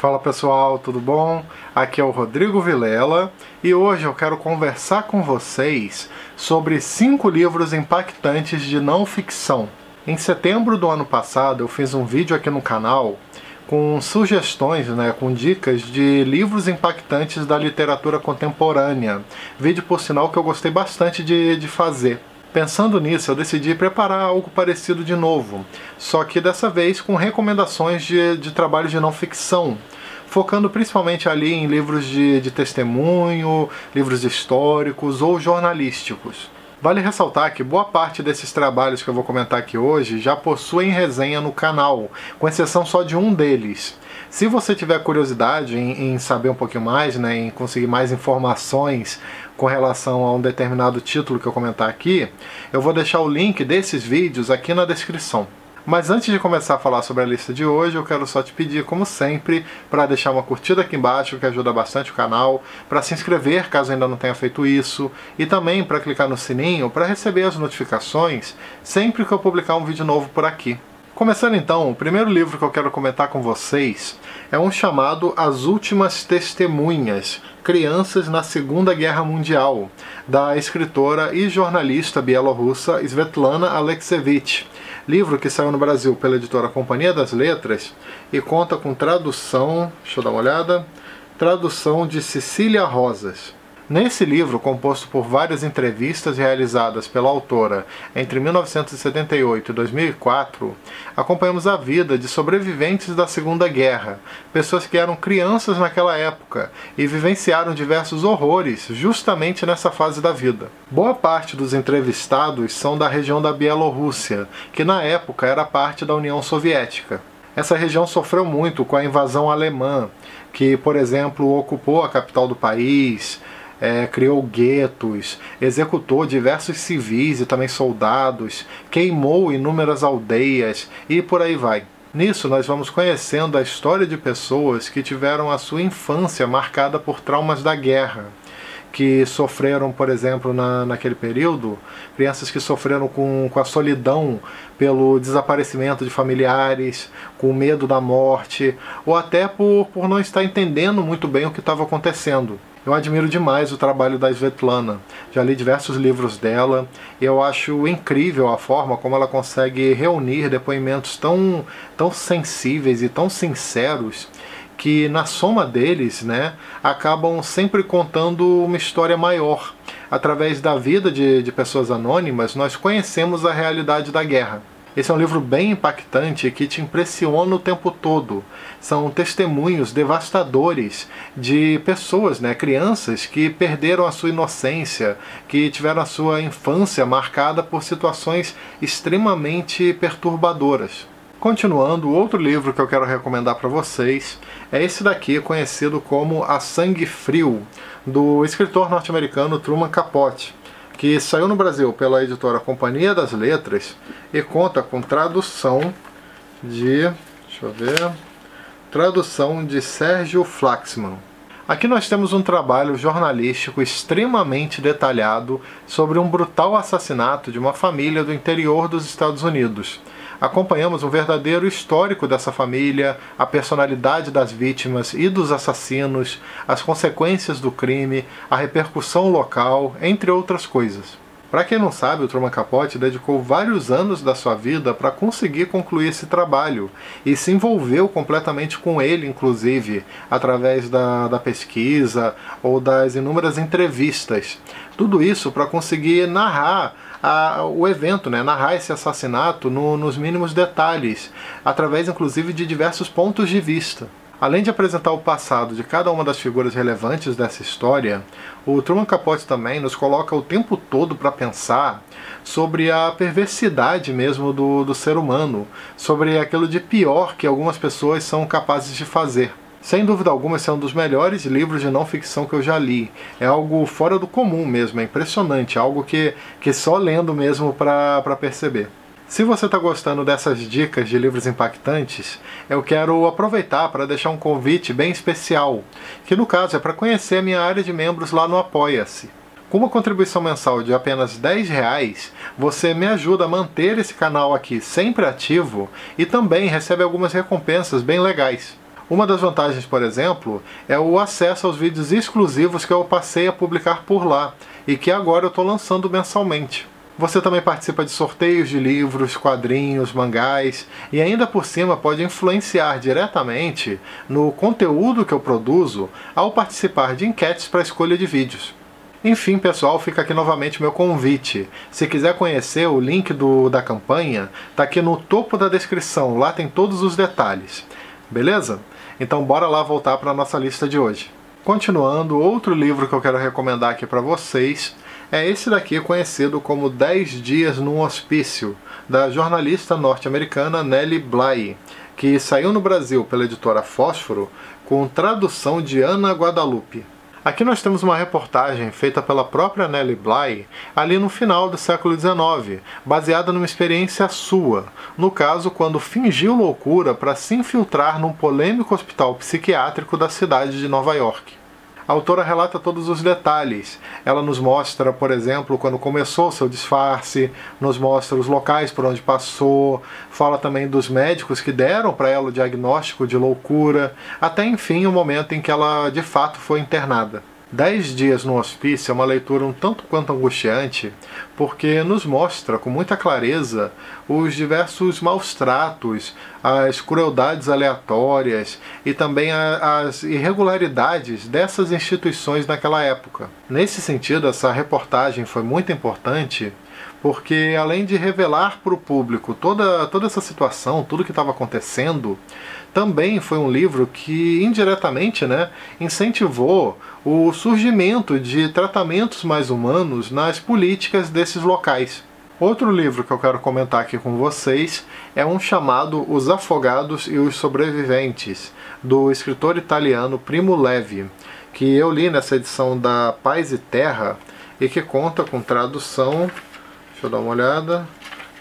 Fala pessoal, tudo bom? Aqui é o Rodrigo Vilela e hoje eu quero conversar com vocês sobre cinco livros impactantes de não ficção. Em setembro do ano passado eu fiz um vídeo aqui no canal com sugestões, né, com dicas de livros impactantes da literatura contemporânea. Vídeo por sinal que eu gostei bastante de, de fazer. Pensando nisso, eu decidi preparar algo parecido de novo, só que dessa vez com recomendações de, de trabalhos de não ficção, focando principalmente ali em livros de, de testemunho, livros históricos ou jornalísticos. Vale ressaltar que boa parte desses trabalhos que eu vou comentar aqui hoje já possuem resenha no canal, com exceção só de um deles. Se você tiver curiosidade em, em, saber um pouquinho mais, né, em conseguir mais informações com relação a um determinado título que eu comentar aqui, eu vou deixar o link desses vídeos aqui na descrição. Mas antes de começar a falar sobre a lista de hoje, eu quero só te pedir, como sempre, para deixar uma curtida aqui embaixo, que ajuda bastante o canal, para se inscrever caso ainda não tenha feito isso, e também para clicar no sininho para receber as notificações sempre que eu publicar um vídeo novo por aqui. Começando então, o primeiro livro que eu quero comentar com vocês é um chamado As Últimas Testemunhas, Crianças na Segunda Guerra Mundial, da escritora e jornalista bielorrussa Svetlana Alexievich. Livro que saiu no Brasil pela editora Companhia das Letras e conta com tradução, deixa eu dar uma olhada, tradução de Cecília Rosas. Nesse livro, composto por várias entrevistas realizadas pela autora entre 1978 e 2004, acompanhamos a vida de sobreviventes da Segunda Guerra, pessoas que eram crianças naquela época e vivenciaram diversos horrores justamente nessa fase da vida. Boa parte dos entrevistados são da região da Bielorrússia, que na época era parte da União Soviética. Essa região sofreu muito com a invasão alemã, que, por exemplo, ocupou a capital do país, é, criou guetos, executou diversos civis e também soldados, queimou inúmeras aldeias e por aí vai. Nisso, nós vamos conhecendo a história de pessoas que tiveram a sua infância marcada por traumas da guerra, que sofreram, por exemplo, na, naquele período, crianças que sofreram com, com a solidão pelo desaparecimento de familiares, com medo da morte, ou até por, por não estar entendendo muito bem o que estava acontecendo. Eu admiro demais o trabalho da Svetlana. Já li diversos livros dela e eu acho incrível a forma como ela consegue reunir depoimentos tão, tão sensíveis e tão sinceros que na soma deles, né, acabam sempre contando uma história maior. Através da vida de, de pessoas anônimas, nós conhecemos a realidade da guerra. Esse é um livro bem impactante que te impressiona o tempo todo. São testemunhos devastadores de pessoas, né, crianças que perderam a sua inocência, que tiveram a sua infância marcada por situações extremamente perturbadoras. Continuando, outro livro que eu quero recomendar para vocês é esse daqui, conhecido como A Sangue Frio, do escritor norte-americano Truman Capote que saiu no Brasil pela editora Companhia das Letras e conta com tradução de. Deixa eu ver. Tradução de Sérgio Flaxman. Aqui nós temos um trabalho jornalístico extremamente detalhado sobre um brutal assassinato de uma família do interior dos Estados Unidos acompanhamos um verdadeiro histórico dessa família, a personalidade das vítimas e dos assassinos, as consequências do crime, a repercussão local, entre outras coisas. Para quem não sabe, o Truman Capote dedicou vários anos da sua vida para conseguir concluir esse trabalho e se envolveu completamente com ele, inclusive, através da, da pesquisa ou das inúmeras entrevistas. Tudo isso para conseguir narrar a, o evento, né, narrar esse assassinato no, nos mínimos detalhes, através inclusive de diversos pontos de vista. Além de apresentar o passado de cada uma das figuras relevantes dessa história, o Truman Capote também nos coloca o tempo todo para pensar sobre a perversidade mesmo do, do ser humano, sobre aquilo de pior que algumas pessoas são capazes de fazer. Sem dúvida alguma, esse é um dos melhores livros de não ficção que eu já li. É algo fora do comum mesmo, é impressionante, algo que, que só lendo mesmo para perceber. Se você está gostando dessas dicas de livros impactantes, eu quero aproveitar para deixar um convite bem especial, que no caso é para conhecer a minha área de membros lá no Apoia-se. Com uma contribuição mensal de apenas 10 reais, você me ajuda a manter esse canal aqui sempre ativo e também recebe algumas recompensas bem legais. Uma das vantagens, por exemplo, é o acesso aos vídeos exclusivos que eu passei a publicar por lá e que agora eu estou lançando mensalmente. Você também participa de sorteios de livros, quadrinhos, mangás e ainda por cima pode influenciar diretamente no conteúdo que eu produzo ao participar de enquetes para escolha de vídeos. Enfim, pessoal, fica aqui novamente meu convite. Se quiser conhecer o link do, da campanha, tá aqui no topo da descrição, lá tem todos os detalhes. Beleza? Então bora lá voltar para nossa lista de hoje. Continuando, outro livro que eu quero recomendar aqui para vocês é esse daqui conhecido como 10 Dias num Hospício, da jornalista norte-americana Nellie Bly, que saiu no Brasil pela editora Fósforo com tradução de Ana Guadalupe. Aqui nós temos uma reportagem feita pela própria Nellie Bly ali no final do século XIX, baseada numa experiência sua, no caso quando fingiu loucura para se infiltrar num polêmico hospital psiquiátrico da cidade de Nova York. A autora relata todos os detalhes. Ela nos mostra, por exemplo, quando começou seu disfarce, nos mostra os locais por onde passou, fala também dos médicos que deram para ela o diagnóstico de loucura, até enfim o momento em que ela de fato foi internada. Dez dias no hospício é uma leitura um tanto quanto angustiante, porque nos mostra com muita clareza os diversos maus tratos, as crueldades aleatórias e também as irregularidades dessas instituições naquela época. Nesse sentido, essa reportagem foi muito importante porque além de revelar para o público toda, toda essa situação, tudo que estava acontecendo, também foi um livro que indiretamente né, incentivou o surgimento de tratamentos mais humanos nas políticas desses locais. Outro livro que eu quero comentar aqui com vocês é um chamado Os Afogados e os Sobreviventes, do escritor italiano Primo Levi, que eu li nessa edição da Paz e Terra e que conta com tradução Deixa eu dar uma olhada.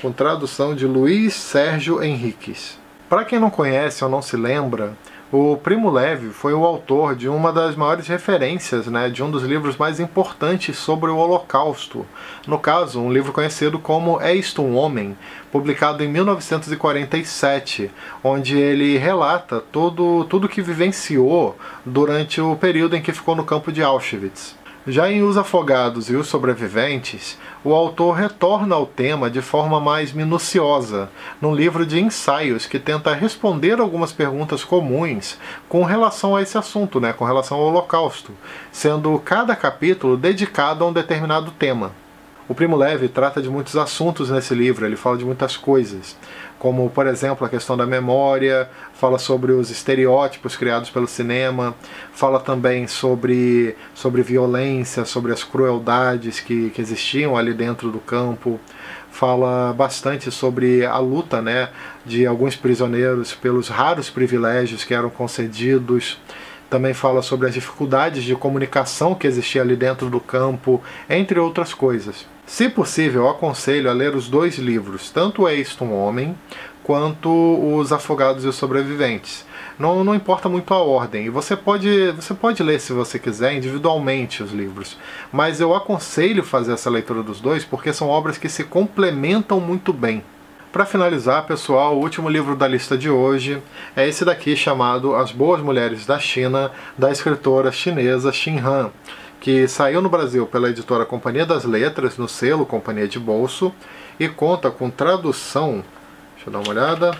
Com tradução de Luiz Sérgio Henriques. Para quem não conhece ou não se lembra, o Primo Levi foi o autor de uma das maiores referências, né, de um dos livros mais importantes sobre o Holocausto. No caso, um livro conhecido como É Isto um Homem, publicado em 1947, onde ele relata todo, tudo que vivenciou durante o período em que ficou no campo de Auschwitz. Já em Os Afogados e os Sobreviventes, o autor retorna ao tema de forma mais minuciosa, num livro de ensaios que tenta responder algumas perguntas comuns com relação a esse assunto, né, com relação ao Holocausto, sendo cada capítulo dedicado a um determinado tema. O Primo Levi trata de muitos assuntos nesse livro, ele fala de muitas coisas como por exemplo a questão da memória, fala sobre os estereótipos criados pelo cinema, fala também sobre, sobre violência, sobre as crueldades que, que existiam ali dentro do campo, fala bastante sobre a luta né, de alguns prisioneiros pelos raros privilégios que eram concedidos. Também fala sobre as dificuldades de comunicação que existia ali dentro do campo, entre outras coisas. Se possível, eu aconselho a ler os dois livros, tanto Isto um Homem, quanto Os Afogados e os Sobreviventes. Não, não importa muito a ordem, e você pode, você pode ler, se você quiser, individualmente os livros, mas eu aconselho fazer essa leitura dos dois porque são obras que se complementam muito bem. Para finalizar, pessoal, o último livro da lista de hoje é esse daqui chamado As Boas Mulheres da China, da escritora chinesa Xin Han que saiu no Brasil pela editora Companhia das Letras, no selo Companhia de Bolso, e conta com tradução, deixa eu dar uma olhada,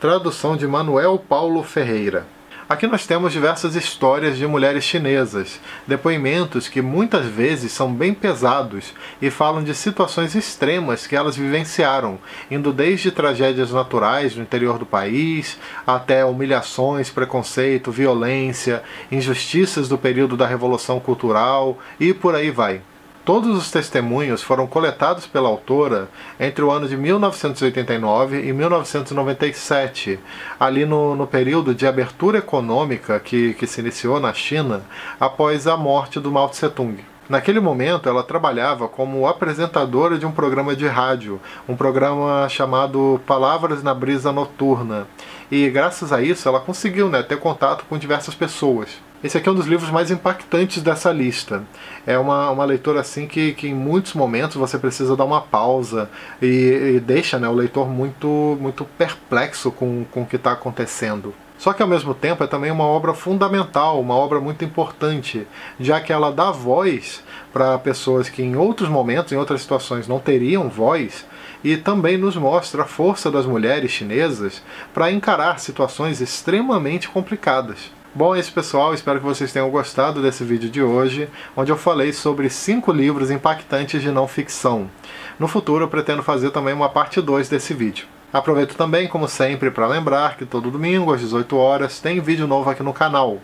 tradução de Manuel Paulo Ferreira. Aqui nós temos diversas histórias de mulheres chinesas, depoimentos que muitas vezes são bem pesados e falam de situações extremas que elas vivenciaram, indo desde tragédias naturais no interior do país até humilhações, preconceito, violência, injustiças do período da Revolução Cultural e por aí vai. Todos os testemunhos foram coletados pela autora entre o ano de 1989 e 1997, ali no, no período de abertura econômica que, que se iniciou na China após a morte do Mao Tse-tung. Naquele momento, ela trabalhava como apresentadora de um programa de rádio, um programa chamado Palavras na Brisa Noturna. E graças a isso, ela conseguiu né, ter contato com diversas pessoas. Esse aqui é um dos livros mais impactantes dessa lista. É uma, uma leitura assim que, que em muitos momentos você precisa dar uma pausa e, e deixa né, o leitor muito, muito perplexo com, com o que está acontecendo. Só que ao mesmo tempo é também uma obra fundamental, uma obra muito importante, já que ela dá voz para pessoas que em outros momentos, em outras situações, não teriam voz, e também nos mostra a força das mulheres chinesas para encarar situações extremamente complicadas. Bom, é isso pessoal, espero que vocês tenham gostado desse vídeo de hoje, onde eu falei sobre cinco livros impactantes de não ficção. No futuro eu pretendo fazer também uma parte 2 desse vídeo. Aproveito também, como sempre, para lembrar que todo domingo às 18 horas tem vídeo novo aqui no canal.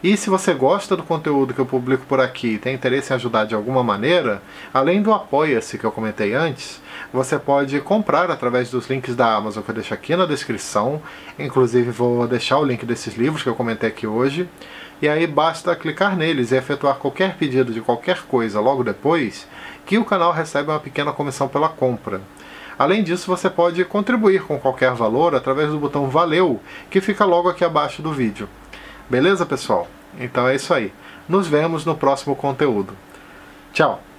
E se você gosta do conteúdo que eu publico por aqui e tem interesse em ajudar de alguma maneira, além do Apoia-se que eu comentei antes, você pode comprar através dos links da Amazon que eu deixo aqui na descrição. Inclusive vou deixar o link desses livros que eu comentei aqui hoje. E aí basta clicar neles e efetuar qualquer pedido de qualquer coisa logo depois, que o canal recebe uma pequena comissão pela compra. Além disso, você pode contribuir com qualquer valor através do botão Valeu, que fica logo aqui abaixo do vídeo. Beleza, pessoal? Então é isso aí. Nos vemos no próximo conteúdo. Tchau!